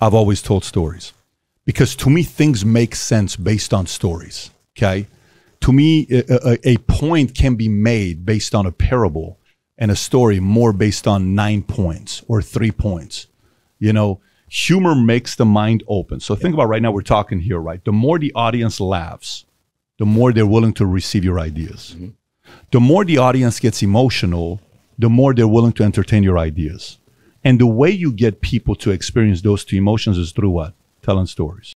I've always told stories because to me, things make sense based on stories. Okay. To me, a, a, a point can be made based on a parable and a story more based on nine points or three points. You know, humor makes the mind open. So think about right now, we're talking here, right? The more the audience laughs, the more they're willing to receive your ideas. Mm-hmm. The more the audience gets emotional, the more they're willing to entertain your ideas. And the way you get people to experience those two emotions is through what? Telling stories.